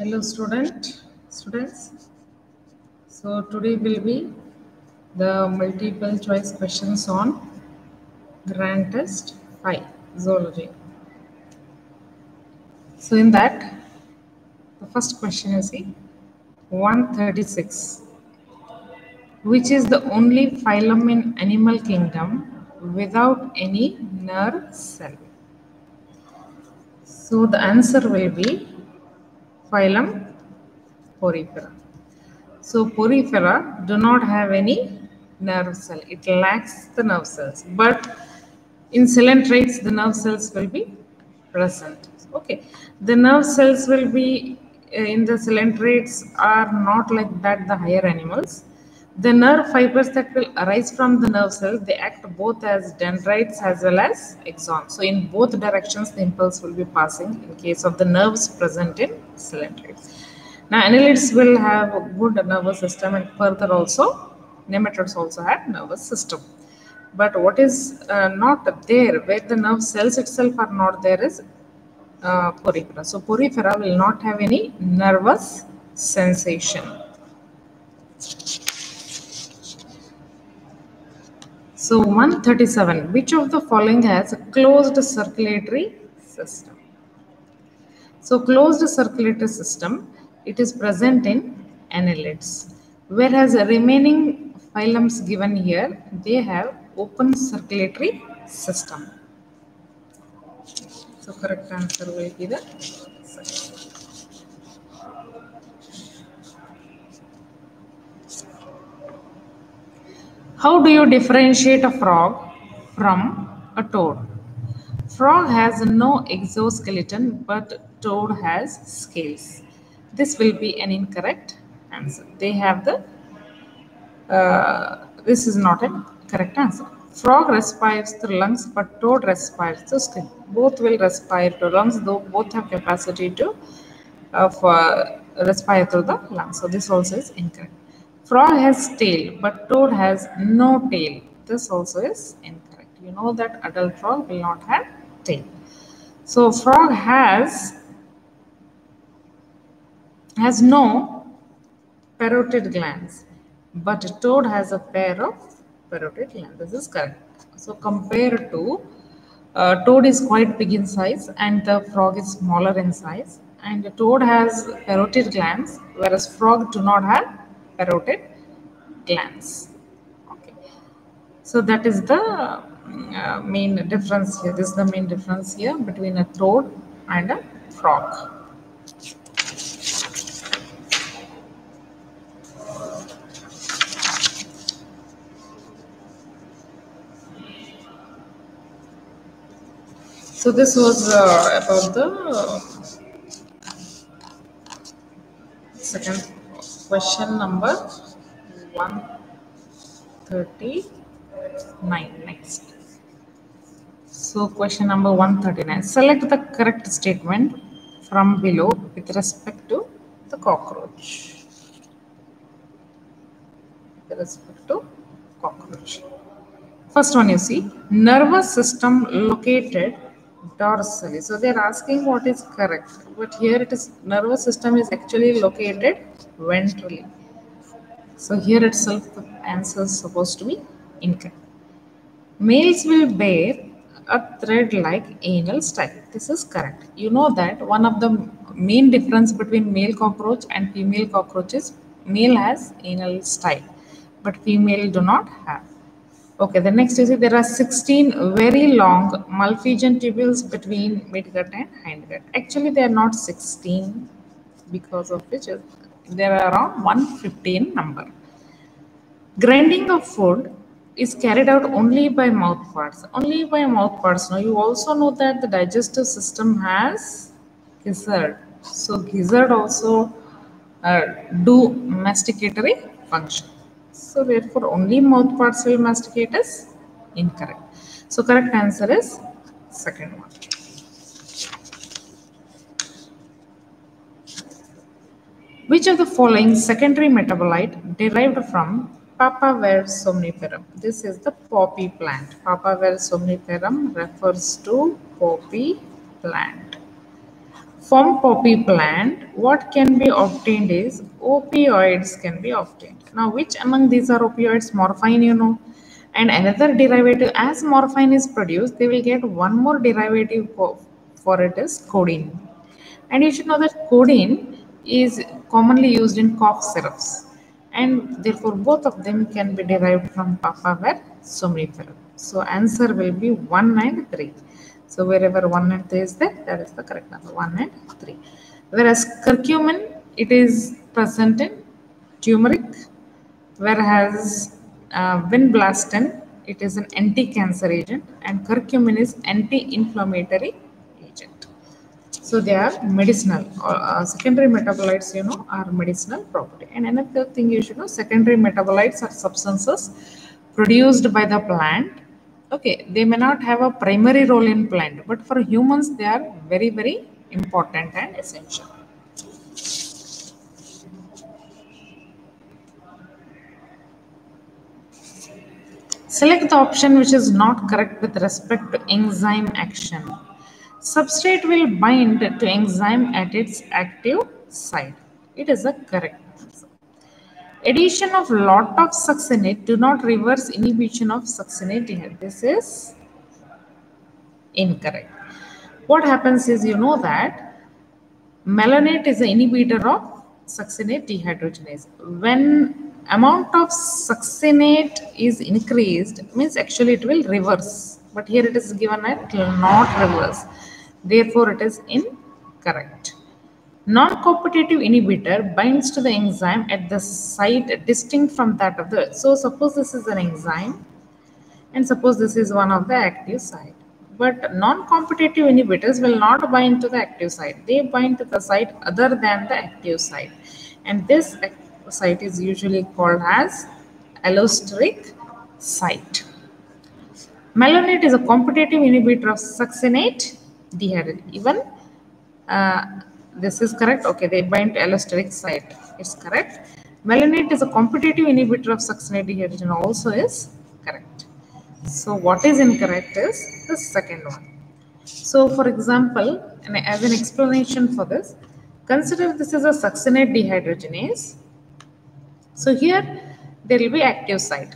Hello student, students. So today will be the multiple choice questions on grand test 5 zoology. So in that the first question is see 136 which is the only phylum in animal kingdom without any nerve cell. So the answer will be phylum Porifera. So Porifera do not have any nerve cell. It lacks the nerve cells. But in coelenterates, the nerve cells will be present. Okay. The nerve cells will be uh, in the coelenterates are not like that the higher animals. The nerve fibers that will arise from the nerve cells, they act both as dendrites as well as axons. So in both directions, the impulse will be passing in case of the nerves present in coelenterates. Now annelids will have a good nervous system and further also nematodes also have nervous system. But what is uh, not there, where the nerve cells itself are not there is uh, porifera. So porifera will not have any nervous sensation. So 137, which of the following has a closed circulatory system? So closed circulatory system, it is present in annelids. Whereas the remaining phylums given here, they have open circulatory system. So correct answer will be the second. How do you differentiate a frog from a toad? Frog has no exoskeleton, but toad has scales. This will be an incorrect answer. They have the, uh, this is not a correct answer. Frog respires through lungs, but toad respires through skin. Both will respire through lungs, though both have capacity to uh, for respire through the lungs. So this also is incorrect. Frog has tail, but toad has no tail. This also is incorrect. You know that adult frog will not have tail. So frog has has no parotid glands, but toad has a pair of parotid glands. This is correct. So compared to uh, toad is quite big in size and the frog is smaller in size and the toad has parotid glands whereas frog do not have parotid glands. Okay. So that is the uh, main difference here. This is the main difference here between a toad and a frog. So this was uh, about the second question number 139 next. So question number 139. Select the correct statement from below with respect to the cockroach. With respect to cockroach. First one you see, nervous system located dorsally. So they're asking what is correct. But here it is nervous system is actually located ventrally. So here itself the answer is supposed to be incorrect. Males will bear a thread-like anal style. This is correct. You know that one of the main difference between male cockroach and female cockroach is male has anal style, but female do not have. Okay, the next is there are 16 very long Malpighian tubules between midgut and hindgut. Actually, they are not 16 because of which there are around 115 number. Grinding of food is carried out only by mouth parts. Only by mouth parts. Now, you also know that the digestive system has gizzard. So, gizzard also uh, do masticatory function. So therefore only mouth parts will masticate is incorrect. So correct answer is second one. Which of the following secondary metabolite derived from Papaver somniferum? This is the poppy plant. Papaver somniferum refers to poppy plant. from poppy plant, what can be obtained is opioids can be obtained. Now, which among these are opioids? Morphine, you know. And another derivative, as morphine is produced, they will get one more derivative for, for it is codeine. And you should know that codeine is commonly used in cough syrups. And therefore, both of them can be derived from papaver somniferum. So, answer will be 1 and 3. So wherever 1 and 3 is there, that is the correct number, 1 and 3. Whereas curcumin, it is present in turmeric, whereas uh, vinblastine, it is an anti-cancer agent and curcumin is anti-inflammatory agent. So they are medicinal. Uh, secondary metabolites, you know, are medicinal property. And another thing you should know, secondary metabolites are substances produced by the plant okay they may not have a primary role in plant but for humans they are very very important and essential select the option which is not correct with respect to enzyme action substrate will bind to enzyme at its active site it is a correct Addition of lot of succinate do not reverse inhibition of succinate This is incorrect. What happens is you know that malonate is an inhibitor of succinate dehydrogenase. When amount of succinate is increased means actually it will reverse. But here it is given it will not reverse. Therefore it is incorrect. Non-competitive inhibitor binds to the enzyme at the site distinct from that of the. So suppose this is an enzyme and suppose this is one of the active site. But non-competitive inhibitors will not bind to the active site. They bind to the site other than the active site. And this site is usually called as allosteric site. Malonate is a competitive inhibitor of succinate dehydrogenase. Even uh, this is correct. Okay, they bind to allosteric site. It's correct. Malonate is a competitive inhibitor of succinate dehydrogen also is correct. So what is incorrect is the second one. So for example, and as an explanation for this, consider this is a succinate dehydrogenase. So here there will be active site.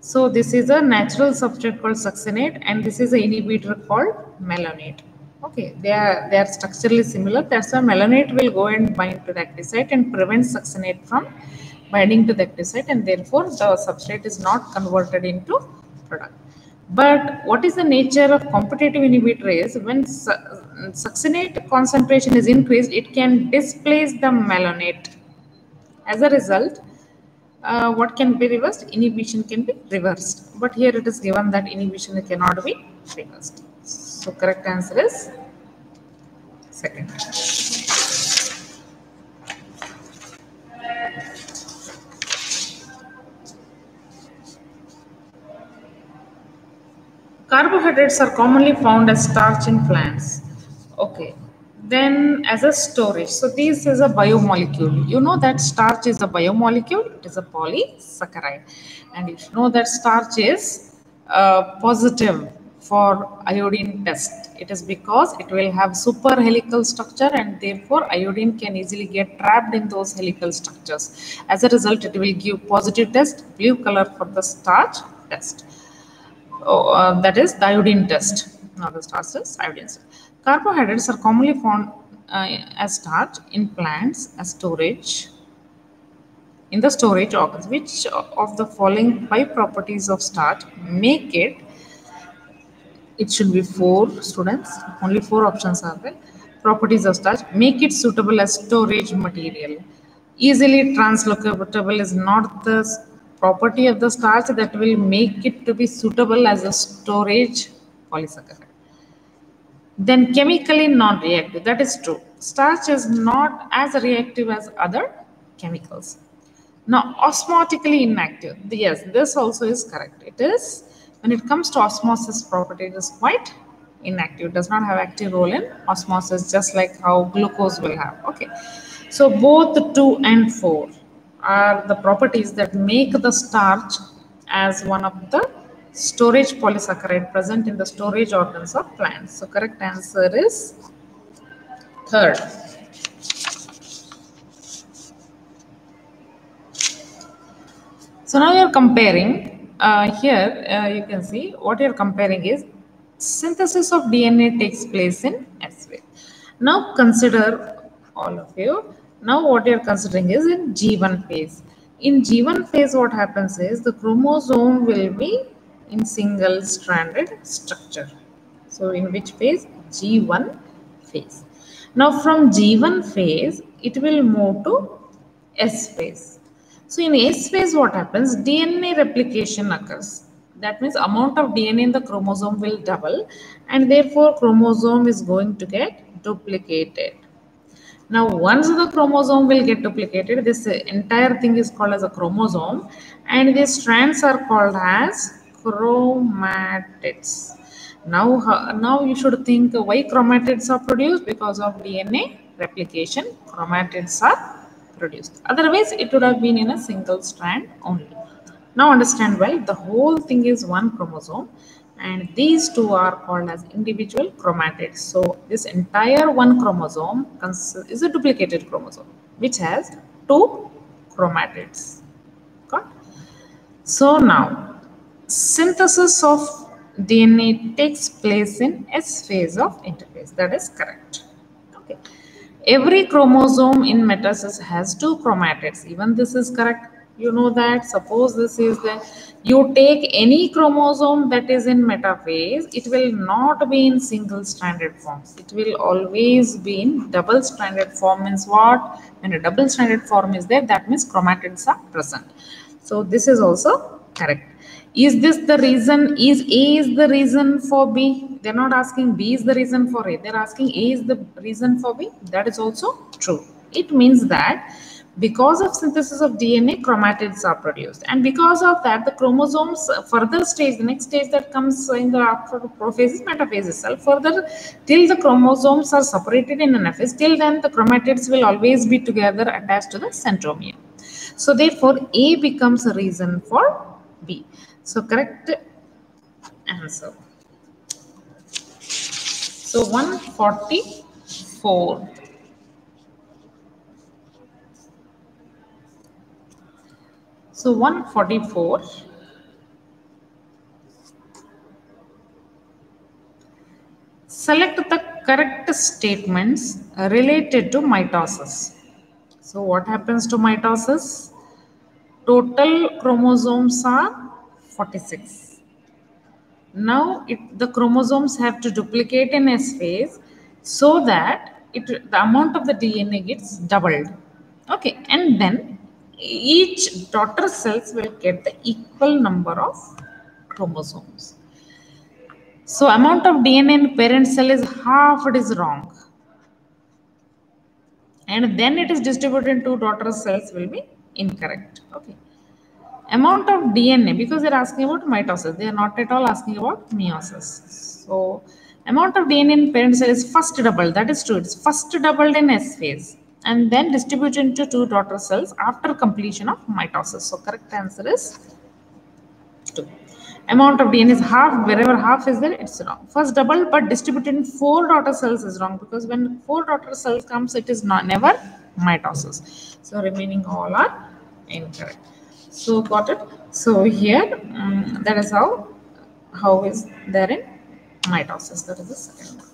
So this is a natural substrate called succinate and this is an inhibitor called malonate. Okay, they are they are structurally similar. That's why malonate will go and bind to the active site and prevent succinate from binding to the active site, and therefore the substrate is not converted into product. But what is the nature of competitive inhibitor is when su succinate concentration is increased, it can displace the malonate. As a result, uh, what can be reversed? Inhibition can be reversed. But here it is given that inhibition cannot be reversed. So correct answer is second. Carbohydrates are commonly found as starch in plants. Okay. Then as a storage. So this is a biomolecule. You know that starch is a biomolecule. It is a polysaccharide. And you know that starch is uh, positive for iodine test. It is because it will have super helical structure and therefore iodine can easily get trapped in those helical structures. As a result, it will give positive test, blue color for the starch test. Oh, uh, that is the iodine test. Now the starch is iodine test. Carbohydrates are commonly found uh, as starch in plants as storage in the storage organs. Which of the following five properties of starch make it it should be four students only four options are there properties of starch make it suitable as storage material easily translocatable is not the property of the starch that will make it to be suitable as a storage polysaccharide then chemically non-reactive that is true starch is not as reactive as other chemicals now osmotically inactive yes this also is correct it is when it comes to osmosis property, it is quite inactive. It does not have active role in osmosis, just like how glucose will have. Okay. So both 2 and 4 are the properties that make the starch as one of the storage polysaccharide present in the storage organs of plants. So correct answer is Third, so now you're comparing, uh, here uh, you can see what you're comparing is synthesis of DNA takes place in S phase. Now consider all of you, now what you're considering is in G1 phase. In G1 phase what happens is the chromosome will be in single stranded structure. So in which phase? G1 phase. Now from G1 phase, it will move to S phase. So in S phase, what happens? DNA replication occurs. That means amount of DNA in the chromosome will double and therefore chromosome is going to get duplicated. Now once the chromosome will get duplicated, this entire thing is called as a chromosome and these strands are called as chromatids. Now, now you should think why chromatids are produced because of DNA replication. Chromatids are produced. Otherwise, it would have been in a single strand only. Now understand well, the whole thing is one chromosome and these two are called as individual chromatids. So this entire one chromosome is a duplicated chromosome which has two chromatids. Got? So now synthesis of DNA takes place in S phase of interphase. That is correct. Okay. Every chromosome in metaphase has two chromatids. Even this is correct. You know that. Suppose this is the you take any chromosome that is in metaphase, it will not be in single-stranded form. It will always be in double-stranded form. Means what? When a double-stranded form is there, that means chromatids are present. So this is also correct is this the reason is a is the reason for b? They're not asking b is the reason for a. They're asking a is the reason for b. That is also true. It means that because of synthesis of dna chromatids are produced. And because of that the chromosomes further stage the next stage that comes in the after prophase metaphase itself further till the chromosomes are separated in an till then the chromatids will always be together attached to the centromere. So therefore a becomes a reason for so correct answer. So 144. So 144. Select the correct statements related to mitosis. So what happens to mitosis? Total chromosomes are 46. Now it, the chromosomes have to duplicate in S phase so that it, the amount of the DNA gets doubled. Okay, and then each daughter cells will get the equal number of chromosomes. So amount of DNA in parent cell is half it is wrong. And then it is distributed into daughter cells will be incorrect. Okay amount of DNA, because they're asking about mitosis, they are not at all asking about meiosis. So amount of DNA in parent cell is first doubled. That is true. It's first doubled in S phase and then distributed into two daughter cells after completion of mitosis. So correct answer is 2. Amount of DNA is half, wherever half is there, it's wrong. First double, but distributed in four daughter cells is wrong because when four daughter cells comes, it is not never mitosis. So remaining all are incorrect so got it. So here um, that is how how is there in mitosis? That is the second one.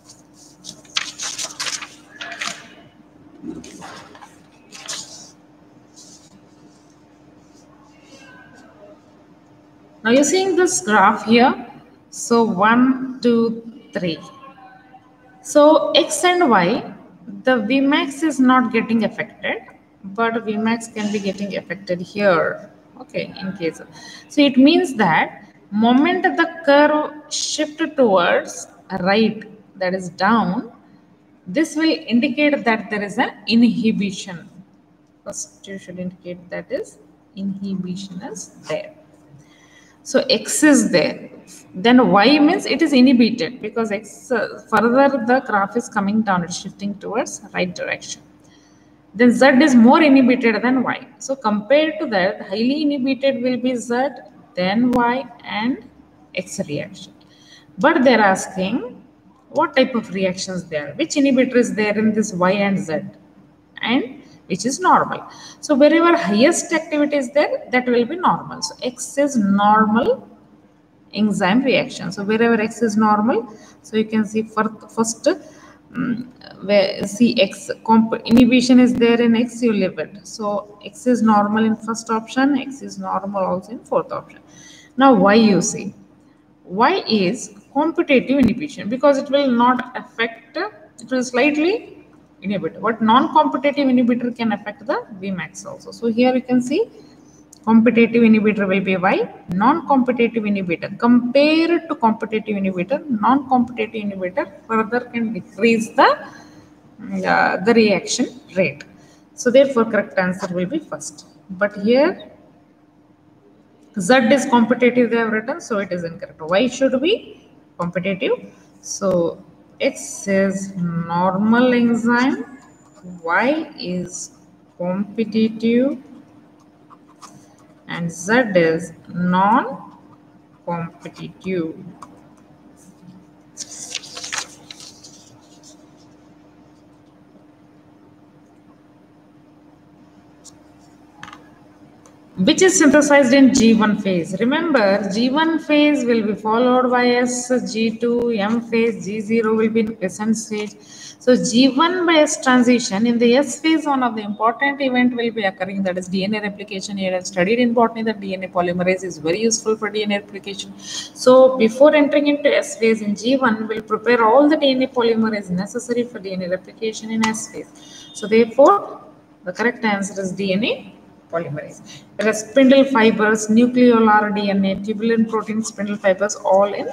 Now you're seeing this graph here. So one two three. So x and y the vmax is not getting affected but vmax can be getting affected here okay in case so it means that moment the curve shift towards right that is down this will indicate that there is an inhibition. First you should indicate that is inhibition is there. So x is there. Then y means it is inhibited because x uh, further the graph is coming down it's shifting towards right direction then Z is more inhibited than Y. So compared to that, highly inhibited will be Z, then Y and X reaction. But they're asking what type of reactions there, which inhibitor is there in this Y and Z, and which is normal. So wherever highest activity is there, that will be normal. So X is normal enzyme reaction. So wherever X is normal, so you can see first Mm, where see X inhibition is there in X, you leave it. So X is normal in first option, X is normal also in fourth option. Now Y you see, Y is competitive inhibition because it will not affect, it will slightly inhibit. What non-competitive inhibitor can affect the Vmax also. So here you can see competitive inhibitor will be Y, non-competitive inhibitor. Compared to competitive inhibitor, non-competitive inhibitor further can decrease the, uh, the reaction rate. So therefore correct answer will be first. But here Z is competitive they have written, so it is incorrect. Y should be competitive. So X is normal enzyme, Y is competitive and Z is non-competitive. which is synthesized in G1 phase. Remember, G1 phase will be followed by S, G2, M phase, G0 will be in quiescent stage. So G1 by S transition in the S phase, one of the important event will be occurring that is DNA replication. Here I've studied in botany that DNA polymerase is very useful for DNA replication. So before entering into S phase in G1, we'll prepare all the DNA polymerase necessary for DNA replication in S phase. So therefore, the correct answer is DNA polymerase. There are spindle fibers, nucleolar DNA, tubulin protein, spindle fibers all in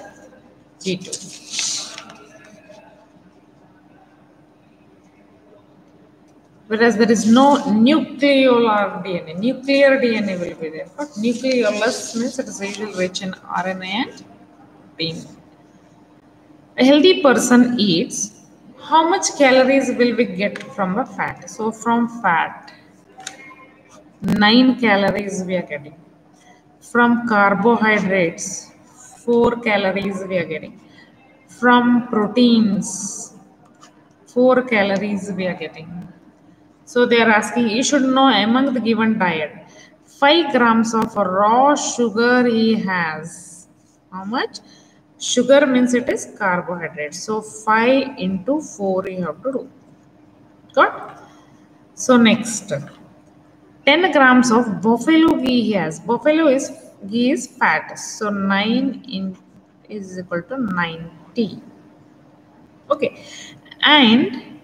G2. Whereas there is no nucleolar DNA. Nuclear DNA will be there. But nucleolus means it is usually rich in RNA and DNA. A healthy person eats how much calories will we get from a fat? So from fat, 9 calories we are getting. From carbohydrates, 4 calories we are getting. From proteins, 4 calories we are getting. So they are asking, you should know among the given diet, 5 grams of raw sugar he has. How much? Sugar means it is carbohydrate. So 5 into 4 you have to do. Got? So next. 10 grams of buffalo ghee he has. Buffalo is ghee is fat. So 9 in is equal to 90. Okay. And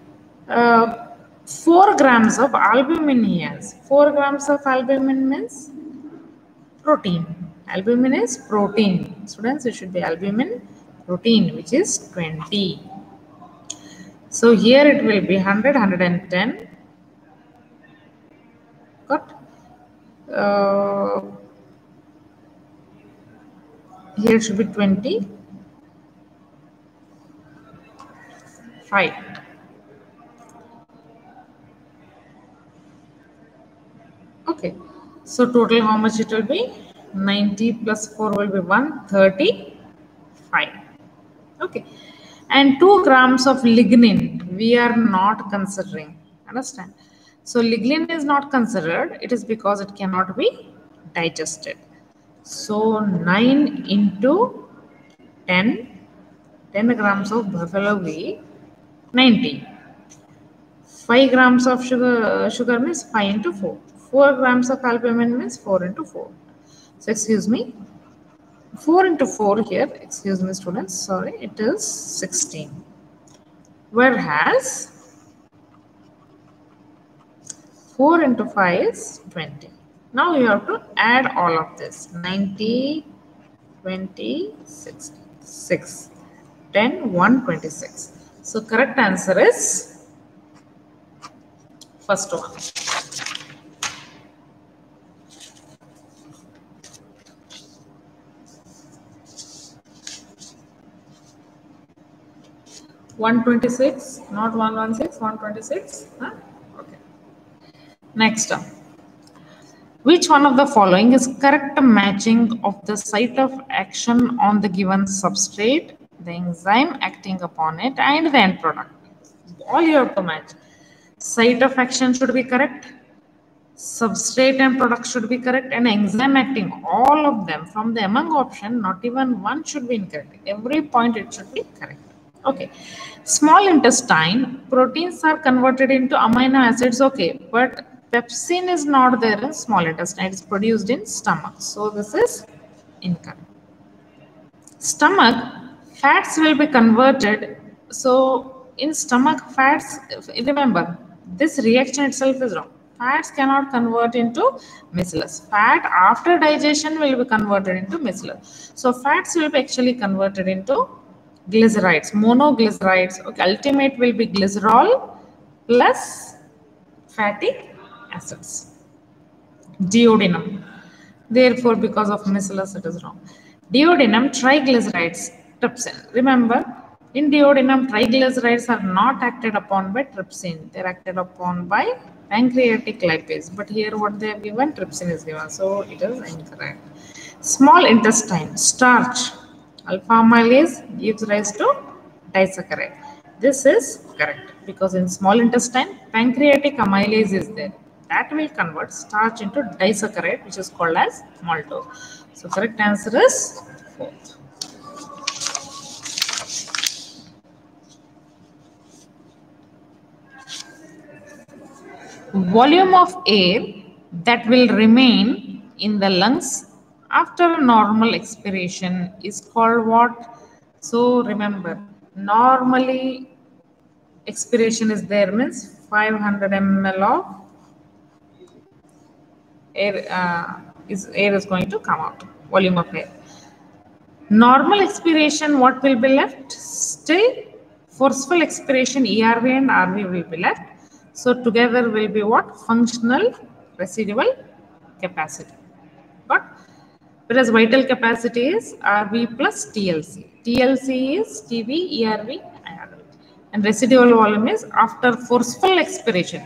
uh, 4 grams of albumin he has. 4 grams of albumin means protein. Albumin is protein. Students, it should be albumin protein, which is 20. So here it will be 100, 110, got uh, here should be 20 5 okay so total how much it will be 90 plus 4 will be 135 okay and 2 grams of lignin we are not considering understand so lignin is not considered. It is because it cannot be digested. So 9 into 10, 10 grams of buffalo ghee, 90. 5 grams of sugar, sugar means 5 into 4. 4 grams of albumin means 4 into 4. So excuse me, 4 into 4 here, excuse me students, sorry, it is 16. Whereas 4 into 5 is 20. Now you have to add all of this. 90, 20, 60, 6, 10, 126. So correct answer is first one. One twenty six, not one one six, one twenty six. Huh? Okay. Next, which one of the following is correct matching of the site of action on the given substrate the enzyme acting upon it, and the end product. All you have to match. Site of action should be correct. Substrate and product should be correct. And enzyme acting, all of them from the among option, not even one should be incorrect. Every point it should be correct. Okay. Small intestine, proteins are converted into amino acids. Okay. But pepsin is not there in small intestine. It's produced in stomach. So this is incorrect. Stomach, fats will be converted. So in stomach fats, remember, this reaction itself is wrong. Fats cannot convert into micelles. Fat after digestion will be converted into micelles. So fats will be actually converted into glycerides, monoglycerides. Okay, ultimate will be glycerol plus fatty acids. Duodenum. Therefore, because of micelles, it is wrong. Duodenum triglycerides, trypsin. Remember, in duodenum, triglycerides are not acted upon by trypsin. They are acted upon by pancreatic lipase. But here what they have given, trypsin is given. So it is incorrect. Small intestine, starch, alpha amylase gives rise to disaccharide. This is correct because in small intestine, pancreatic amylase is there. That will convert starch into disaccharide, which is called as maltose. So correct answer is fourth. Volume of air that will remain in the lungs after normal expiration is called what? So remember, normally expiration is there means 500 ml of air uh, is air is going to come out volume of air. Normal expiration what will be left? Still forceful expiration erv and rv will be left. So together will be what? Functional residual capacity whereas vital capacity is rv plus tlc tlc is tv erv and and residual volume is after forceful expiration.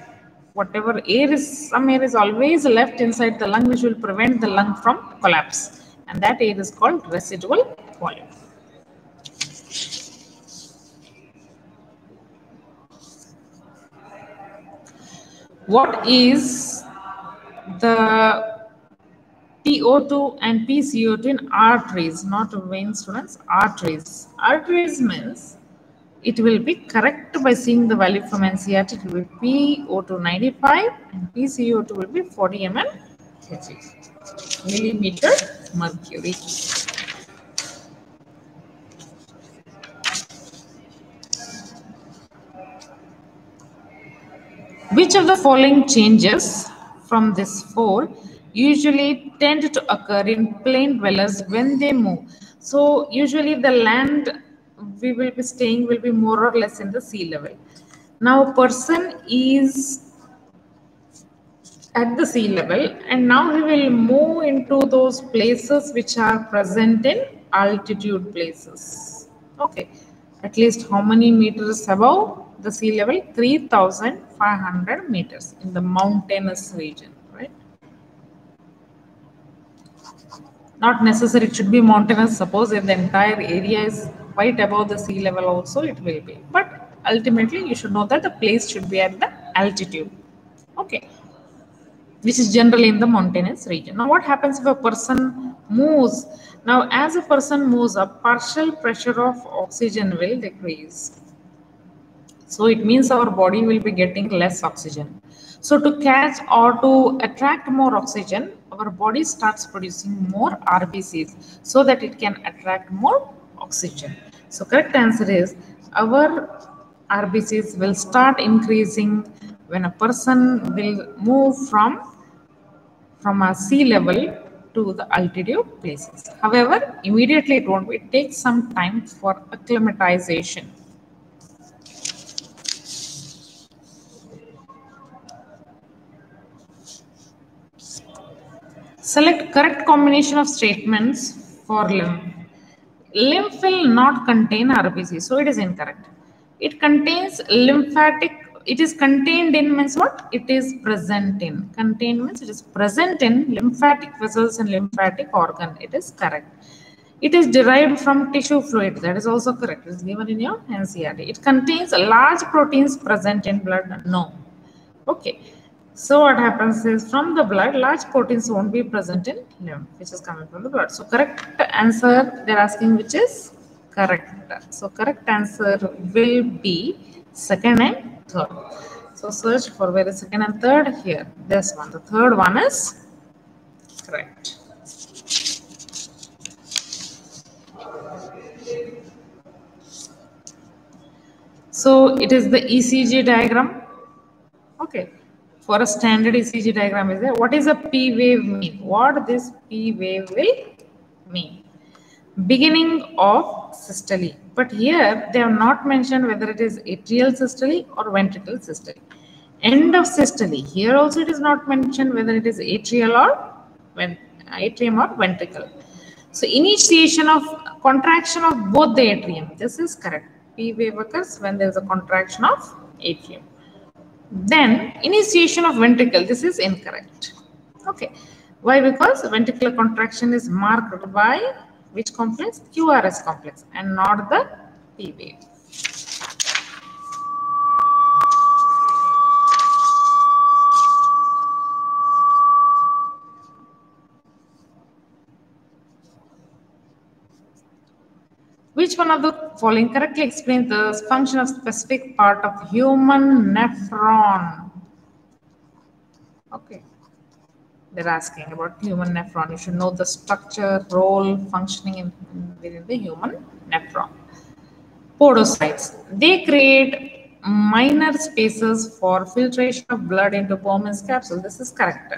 Whatever air is some air is always left inside the lung which will prevent the lung from collapse. And that air is called residual volume. What is the PO2 and PCO2 in arteries, not vein students, arteries. Arteries means it will be correct by seeing the value from NCERT. It will be PO2 95 and PCO2 will be 40 ml kg, millimeter mercury. Which of the following changes from this four usually tend to occur in plain dwellers when they move? So usually the land we will be staying will be more or less in the sea level. Now a person is at the sea level and now he will move into those places which are present in altitude places. Okay, at least how many meters above the sea level? 3500 meters in the mountainous region, right? Not necessary, it should be mountainous. Suppose if the entire area is quite above the sea level also it will be. But ultimately you should know that the place should be at the altitude. Okay. Which is generally in the mountainous region. Now what happens if a person moves? Now as a person moves up partial pressure of oxygen will decrease. So it means our body will be getting less oxygen so to catch or to attract more oxygen our body starts producing more rbcs so that it can attract more oxygen so correct answer is our RBCs will start increasing when a person will move from from a sea level to the altitude places. However, immediately it won't. It takes some time for acclimatization. Select correct combination of statements for lymph lymph will not contain RBC, so it is incorrect. It contains lymphatic, it is contained in means what? It is present in. Contained means it is present in lymphatic vessels and lymphatic organ. It is correct. It is derived from tissue fluid. That is also correct. It is given in your NCERT. It contains large proteins present in blood. No. Okay. So what happens is from the blood, large proteins won't be present in lymph, which is coming from the blood. So correct answer they're asking which is correct. So correct answer will be second and third. So search for where the second and third here. This one. The third one is correct. So it is the ECG diagram. Okay. For a standard ECG diagram is there. What is a P wave mean? What this P wave will mean? Beginning of systole. But here they have not mentioned whether it is atrial systole or ventricular systole. End of systole. Here also it is not mentioned whether it is atrial or atrium or ventricle. So initiation of contraction of both the atrium. This is correct. P wave occurs when there is a contraction of atrium. Then initiation of ventricle. This is incorrect. Okay. Why? Because ventricular contraction is marked by which complex? QRS complex and not the P wave. Which one of the following correctly explains the function of specific part of human nephron? Okay. They're asking about human nephron. You should know the structure, role, functioning in, within the human nephron. Podocytes. They create minor spaces for filtration of blood into Bowman's capsule. This is correct.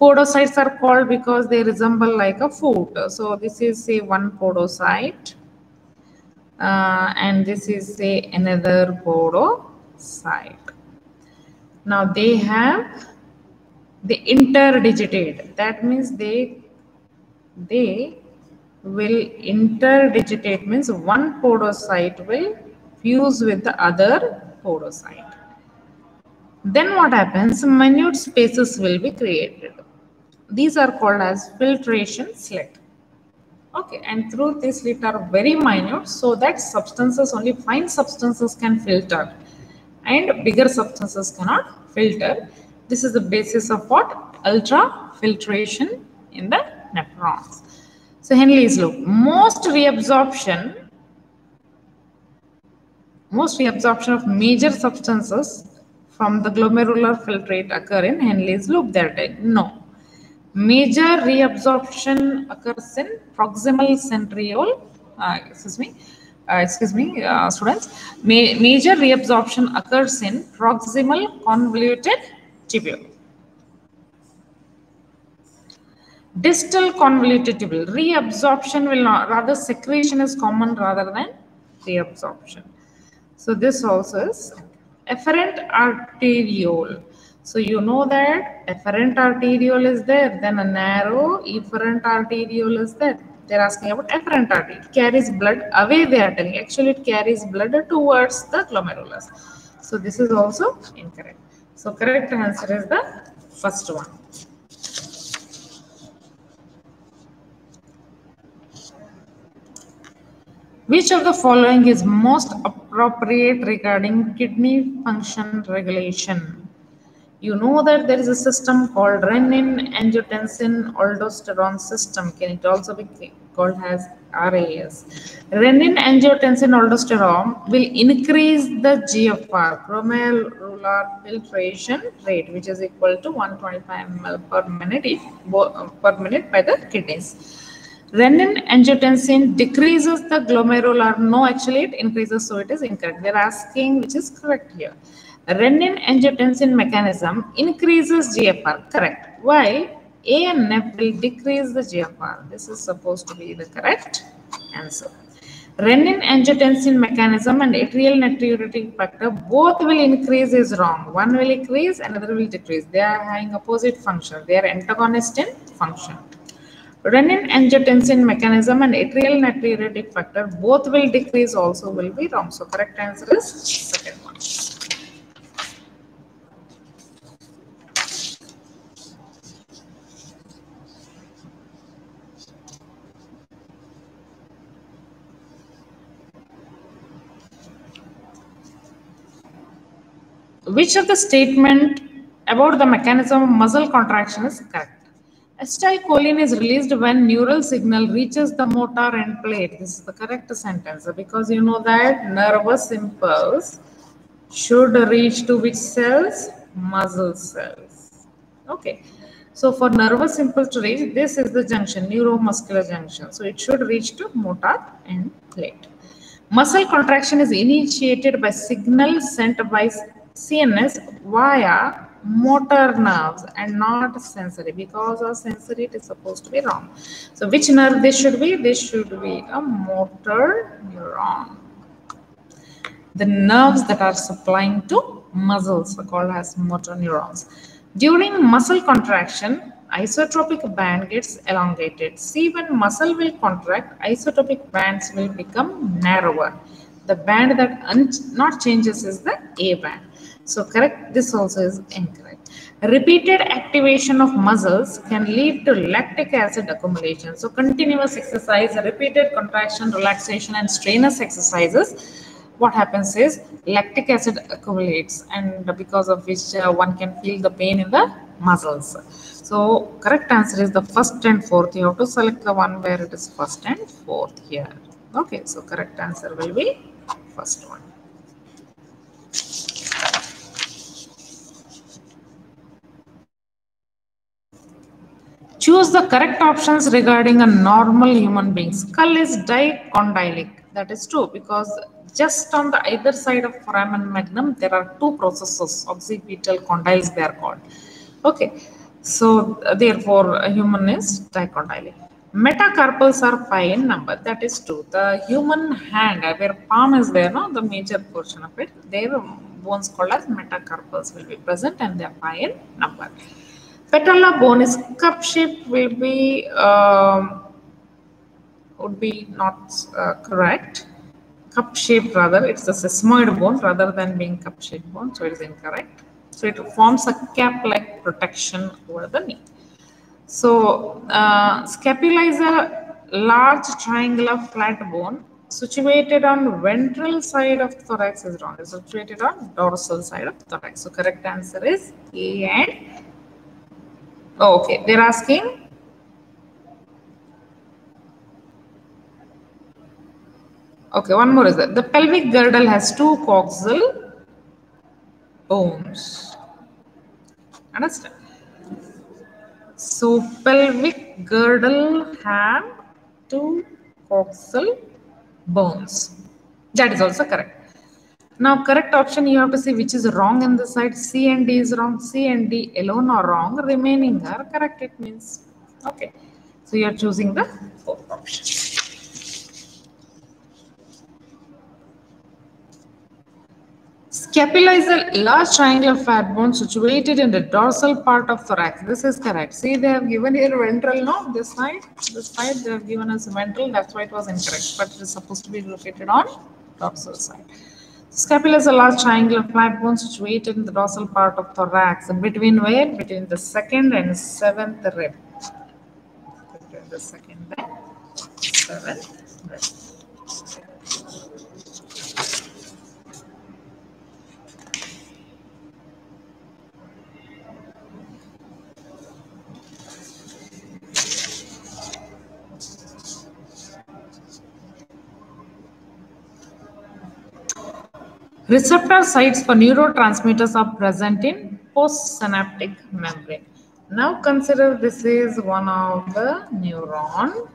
Podocytes are called because they resemble like a foot. So this is say one podocyte uh, and this is say another podocyte. Now they have the interdigitate. That means they they will interdigitate means one podocyte will fuse with the other podocyte. Then what happens? Minute spaces will be created. These are called as filtration slit okay and through this slit are very minute so that substances only fine substances can filter. And bigger substances cannot filter. This is the basis of what? Ultra filtration in the nephrons so henle's loop most reabsorption most reabsorption of major substances from the glomerular filtrate occur in henle's loop there no Major reabsorption occurs in proximal centriole. Uh, excuse me. Uh, excuse me, uh, students. Ma major reabsorption occurs in proximal convoluted tubule. Distal convoluted tubule. Reabsorption will not, rather secretion is common rather than reabsorption. So this also is afferent arteriole. So you know that efferent arteriole is there, then a narrow efferent arteriole is there. They're asking about afferent artery. It carries blood away, they are telling. Actually, it carries blood towards the glomerulus. So this is also incorrect. So correct answer is the first one. Which of the following is most appropriate regarding kidney function regulation? You know that there is a system called renin angiotensin aldosterone system. Can it also be called as RAS renin angiotensin aldosterone will increase the GFR glomerular filtration rate which is equal to 125 ml per minute if, um, per minute by the kidneys. Renin angiotensin decreases the glomerular no actually it increases so it is incorrect. They're asking which is correct here renin-angiotensin mechanism increases GFR, correct, while ANF will decrease the GFR. This is supposed to be the correct answer. Renin-angiotensin mechanism and atrial natriuretic factor both will increase is wrong. One will increase, another will decrease. They are having opposite function. They are antagonist in function. Renin-angiotensin mechanism and atrial natriuretic factor both will decrease also will be wrong. So correct answer is second one. Which of the statement about the mechanism of muscle contraction is correct? Acetylcholine is released when neural signal reaches the motor end plate. This is the correct sentence because you know that nervous impulse should reach to which cells? Muscle cells. Okay. So for nervous impulse to reach, this is the junction, neuromuscular junction. So it should reach to motor end plate. Muscle contraction is initiated by signal sent by CNS via motor nerves and not sensory because of sensory it is supposed to be wrong. So which nerve this should be? This should be a motor neuron. The nerves that are supplying to muscles are called as motor neurons. During muscle contraction, isotropic band gets elongated. See when muscle will contract, isotropic bands will become narrower. The band that not changes is the A band. So correct, this also is incorrect. Repeated activation of muscles can lead to lactic acid accumulation. So continuous exercise, repeated contraction, relaxation and strenuous exercises what happens is lactic acid accumulates and because of which uh, one can feel the pain in the muscles. So correct answer is the first and fourth. You have to select the one where it is first and fourth here. Okay, so correct answer will be first one. Choose the correct options regarding a normal human being. Skull is dicondylic. That is true because just on the either side of foramen magnum, there are two processes, occipital condyles they are called. Okay, so therefore a human is dicondylic. Metacarpals are five in number, that is true. The human hand, where palm is there, no, the major portion of it, their bones called as metacarpals will be present and they are five in number. Patella bone is cup shape will be um, would be not uh, correct. Cup shaped rather it's a sesamoid bone rather than being cup shaped bone so it is incorrect. So it forms a cap like protection over the knee. So uh, scapula is a large triangular flat bone situated on ventral side of thorax is wrong. It's situated on dorsal side of thorax. So correct answer is a and okay they're asking Okay, one more is that the pelvic girdle has two coxal bones. Understand? So pelvic girdle have two coxal bones. That is also correct. Now correct option you have to see which is wrong in the side. C and D is wrong. C and D alone are wrong. Remaining are correct. It means okay. So you are choosing the fourth option. Scapula is a large triangular fat bone situated in the dorsal part of thorax. This is correct. See, they have given here ventral, no? This side, this side, they have given us ventral. That's why it was incorrect. But it is supposed to be located on dorsal side. Scapula is a large triangular flat bone situated in the dorsal part of thorax. Between where? Between the second and seventh rib. Between the second and seventh rib. Receptor sites for neurotransmitters are present in postsynaptic membrane. Now consider this is one of the neuron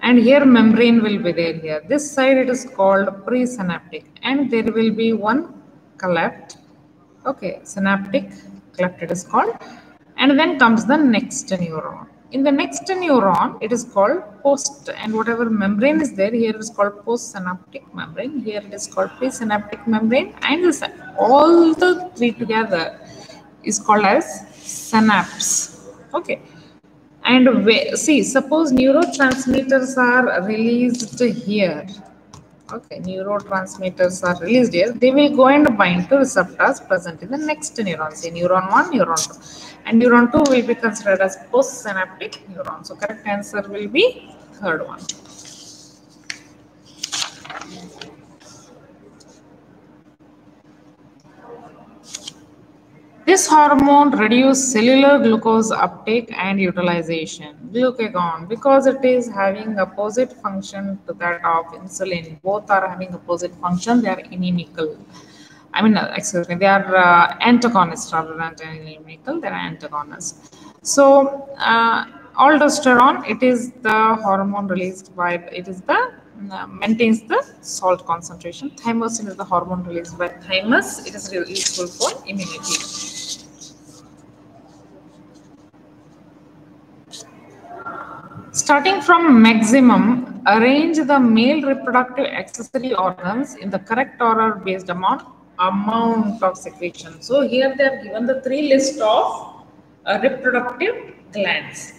and here membrane will be there here. This side it is called presynaptic and there will be one cleft. Okay, synaptic cleft it is called and then comes the next neuron. In the next neuron, it is called post and whatever membrane is there, here is called postsynaptic membrane. Here it is called presynaptic membrane and this, all the three together is called as synapse. Okay. And see, suppose neurotransmitters are released here. Okay, neurotransmitters are released here. They will go and bind to receptors present in the next neuron. Say neuron 1, neuron 2 and neuron 2 will be considered as postsynaptic neuron. So correct answer will be third one. This hormone reduces cellular glucose uptake and utilization. Glucagon, because it is having opposite function to that of insulin. Both are having opposite function. They are inimical. I mean, uh, excuse me, they are uh, antagonists rather than inimical. They are antagonists. So, uh, aldosterone, it is the hormone released by, it is the uh, maintains the salt concentration. Thymosin is the hormone released by thymus. It is useful for immunity. Starting from maximum, arrange the male reproductive accessory organs in the correct order based upon amount of secretion. So here they have given the three list of uh, reproductive glands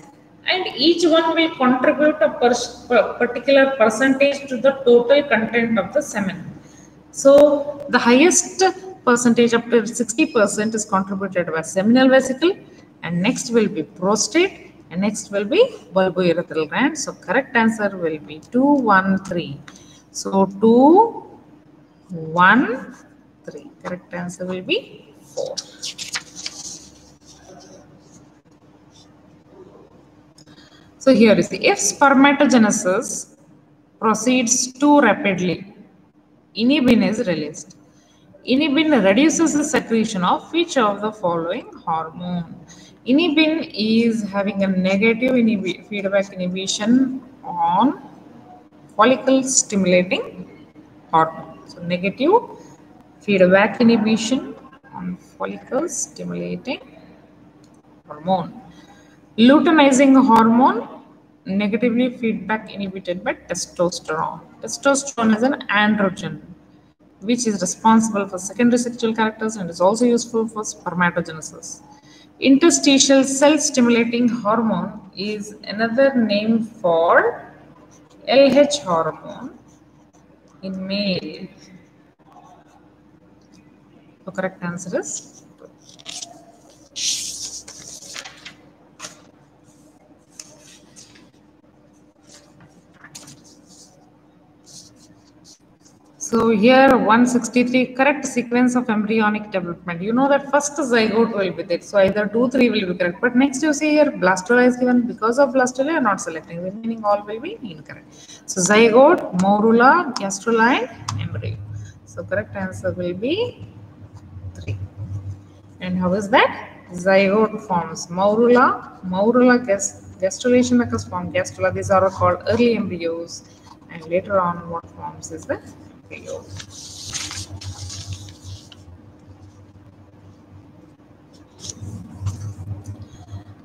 and each one will contribute a per particular percentage to the total content of the semen. So the highest percentage up to 60% is contributed by seminal vesicle and next will be prostate and next will be bulbourethral gland. So correct answer will be 2, 1, 3. So 2, 1, 3. Correct answer will be 4. So here is the if spermatogenesis proceeds too rapidly, inhibin is released. Inhibin reduces the secretion of which of the following hormone? Inhibin is having a negative feedback inhibition on follicle stimulating hormone. So negative feedback inhibition on follicle stimulating hormone. Luteinizing hormone negatively feedback inhibited by testosterone. Testosterone is an androgen which is responsible for secondary sexual characters and is also useful for spermatogenesis. Interstitial cell stimulating hormone is another name for LH hormone in male. The correct answer is So here 163 correct sequence of embryonic development. You know that first zygote will be there. So either 2, 3 will be correct. But next you see here blastula is given because of blastula you are not selecting. Remaining all will be incorrect. So zygote, morula, gastrula embryo. So correct answer will be 3. And how is that? Zygote forms morula, morula gastrulation occurs from gastrula. These are called early embryos. And later on what forms is the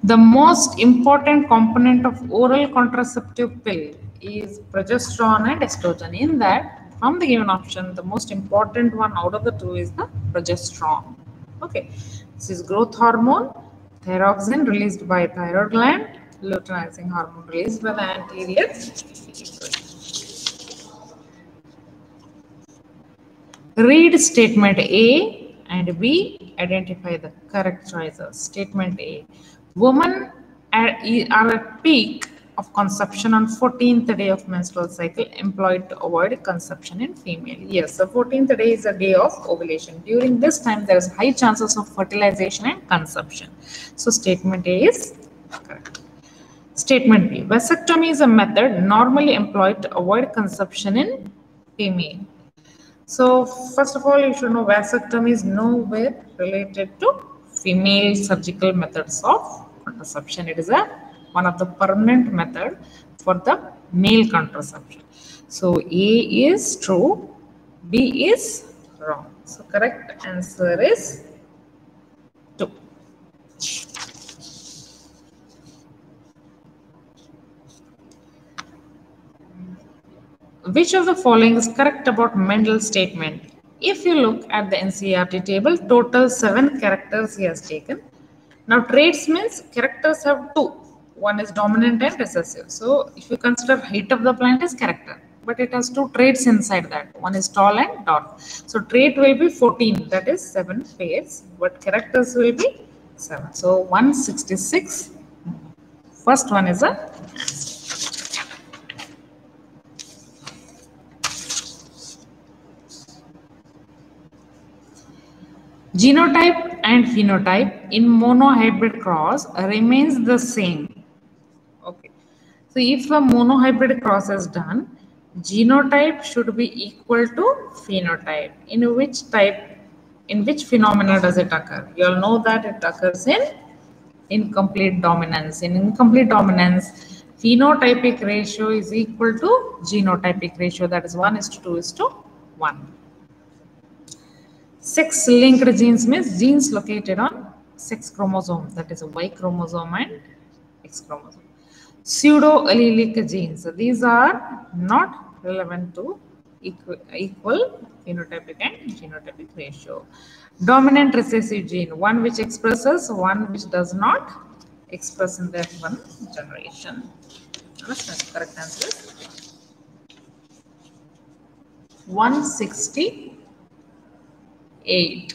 The most important component of oral contraceptive pill is progesterone and estrogen. In that, from the given option, the most important one out of the two is the progesterone. Okay, this is growth hormone, thyroxine released by thyroid gland, luteinizing hormone released by the anterior Read statement A and B. Identify the correct choices. Statement A. Women are at peak of conception on 14th day of menstrual cycle employed to avoid conception in female. Yes, the 14th day is a day of ovulation. During this time, there is high chances of fertilization and conception. So statement A is correct. Statement B. Vasectomy is a method normally employed to avoid conception in female. So first of all, you should know vasectomy is nowhere related to female surgical methods of contraception. It is a one of the permanent method for the male contraception. So A is true, B is wrong. So correct answer is 2. Which of the following is correct about Mendel's statement? If you look at the NCERT table, total seven characters he has taken. Now traits means characters have two. One is dominant and recessive. So if you consider height of the plant as character, but it has two traits inside that. One is tall and dark. So trait will be 14, that is seven pairs, but characters will be seven. So 166. First one is a Genotype and phenotype in monohybrid cross remains the same. Okay. So if a monohybrid cross is done, genotype should be equal to phenotype. In which type, in which phenomena does it occur? You all know that it occurs in incomplete dominance. In incomplete dominance, phenotypic ratio is equal to genotypic ratio. That is 1 is to 2 is to 1. Sex linked genes means genes located on sex chromosome, that is a Y chromosome and X chromosome. Pseudo-allelic genes, these are not relevant to equal, phenotypic and genotypic ratio. Dominant recessive gene, one which expresses, one which does not express in the one generation. Correct answer? 160 eight.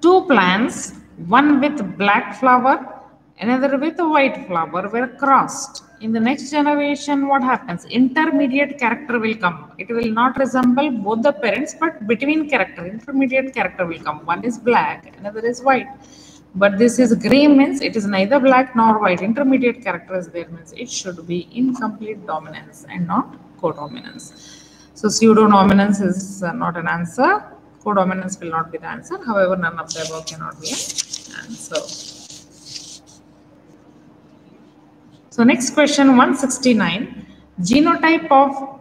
Two plants, one with black flower, another with white flower were crossed. In the next generation, what happens? Intermediate character will come. It will not resemble both the parents, but between character, intermediate character will come. One is black, another is white but this is gray means it is neither black nor white. Intermediate character is there means it should be incomplete dominance and not codominance. So pseudo-dominance is uh, not an answer. Codominance will not be the answer. However, none of the above cannot be an answer. So next question 169. Genotype of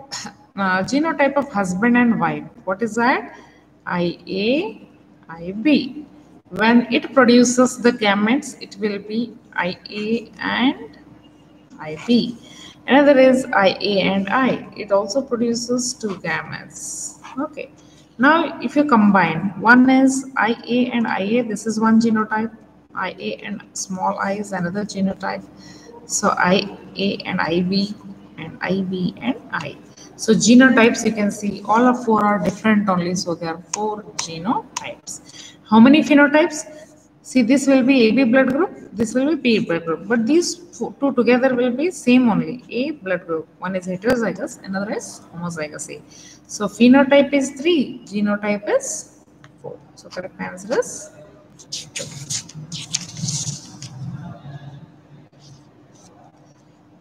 uh, genotype of husband and wife. What is that? IA, IB. When it produces the gametes, it will be IA and IB. Another is IA and I. It also produces two gametes. Okay. Now, if you combine, one is IA and IA, this is one genotype. IA and small i is another genotype. So IA and IB and IB and I. So genotypes, you can see all of four are different only. So there are four genotypes. How many phenotypes? See, this will be AB blood group, this will be B blood group. But these two together will be same only. A blood group. One is heterozygous, another is homozygous A. So phenotype is 3, genotype is 4. So correct answer is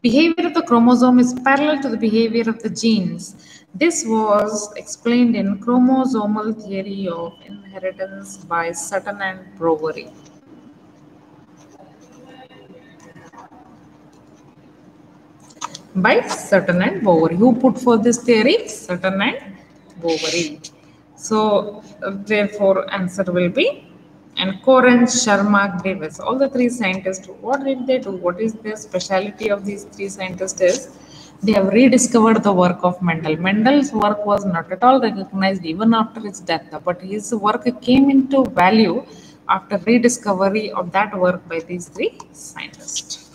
Behavior of the chromosome is parallel to the behavior of the genes. This was explained in chromosomal theory of inheritance by Sutton and Boveri. by Sutton and Boveri. Who put forth this theory? Sutton and Boveri. So, uh, therefore, answer will be and Correns, Sharma, de Vries. All the three scientists, what did they do? What is the speciality of these three scientists is they have rediscovered the work of Mendel. Mendel's work was not at all recognized even after his death, but his work came into value after rediscovery of that work by these three scientists.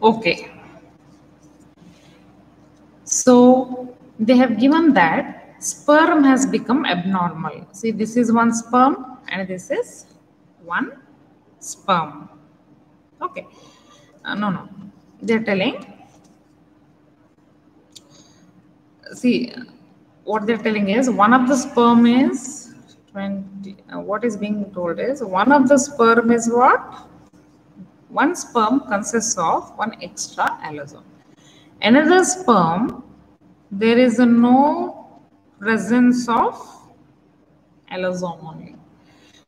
Okay. So they have given that sperm has become abnormal. See, this is one sperm and this is one sperm. Okay. Uh, no, no. They're telling. See, what they're telling is one of the sperm is 20. Uh, what is being told is one of the sperm is what? One sperm consists of one extra allosome. Another sperm, there is no presence of allosome.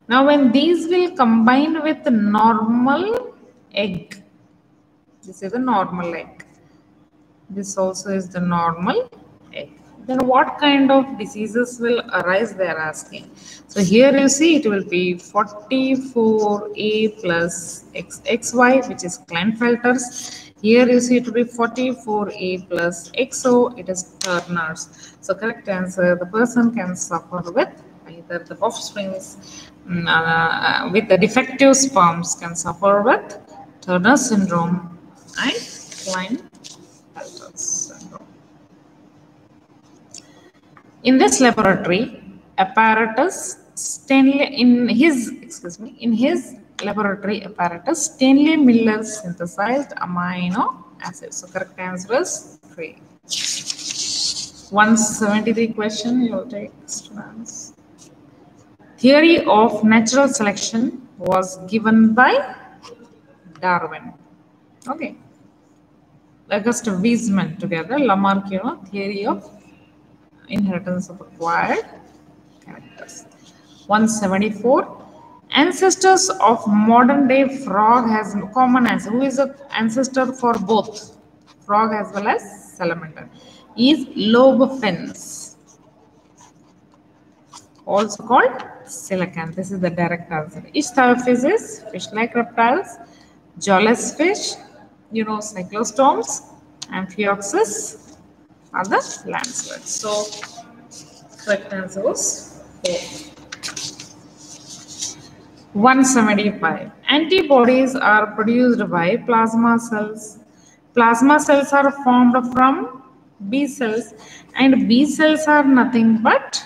Now, when these will combine with normal egg, this is the normal egg. This also is the normal egg then what kind of diseases will arise they are asking so here you see it will be 44a plus X, xy which is klinefelters here you see it will be 44a plus xo it is turner's so correct answer the person can suffer with either the offsprings mm, uh, with the defective sperms can suffer with turner syndrome and syndrome. In this laboratory, apparatus Stanley in his excuse me in his laboratory apparatus Stanley Miller synthesized amino acids. So correct answer is three. 173 question you take students. Theory of natural selection was given by Darwin. Okay. August Weismann together, Lamarck, you know, theory of inheritance of acquired characters. 174. Ancestors of modern day frog has common answer. Who is the ancestor for both frog as well as salamander? Is lobe fins. Also called coelacanth. This is the direct answer. Each of fish is fish-like reptiles, jawless fish, you know, cyclostomes, amphioxus are the. So, correct answer was 4. 175. Antibodies are produced by plasma cells. Plasma cells are formed from B cells and B cells are nothing but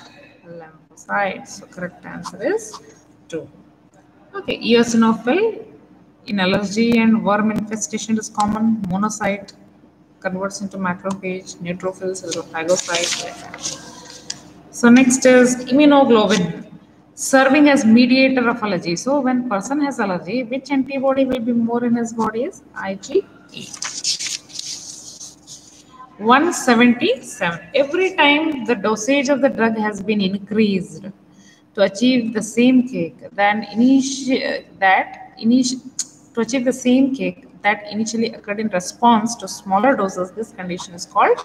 lymphocytes. So correct answer is 2. Okay, eosinophil in allergy and worm infestation is common. Monocyte converts into macrophage, neutrophils, phagocyte. So next is immunoglobulin serving as mediator of allergy. So when person has allergy, which antibody will be more in his body is IgE. 177. Every time the dosage of the drug has been increased to achieve the same cake than initial that initial to achieve the same cake that initially occurred in response to smaller doses, this condition is called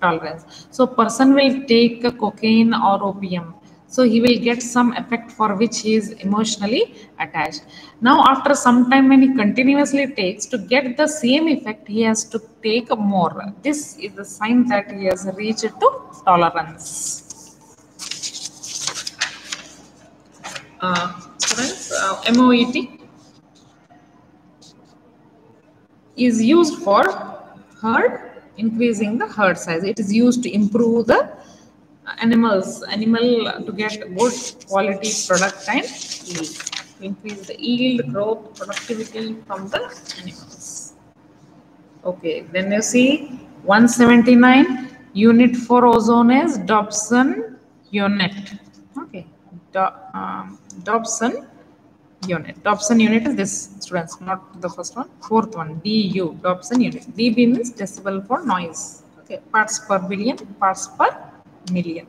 tolerance. So person will take cocaine or opium so he will get some effect for which he is emotionally attached. Now after some time when he continuously takes to get the same effect he has to take more. This is the sign that he has reached to tolerance. Uh, uh, MOET is used for herd increasing the herd size. It is used to improve the animals, animal to get good quality product and yield. Increase the yield, growth, productivity from the animals. Okay, then you see 179 unit for ozone is Dobson unit. Okay, Do, um, Dobson unit. Dobson unit is this students, not the first one. Fourth one, DU, Dobson unit. dB means decibel for noise. Okay, parts per billion, parts per million.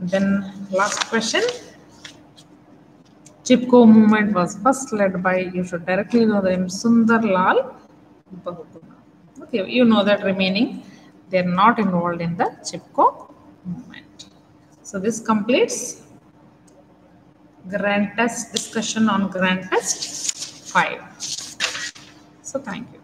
Then last question. Chipko movement was first led by, you should directly know the name Sundar Lal Bahuguna. Okay, you know that remaining, they're not involved in the Chipko movement. So this completes grand test discussion on grand test 5. So thank you.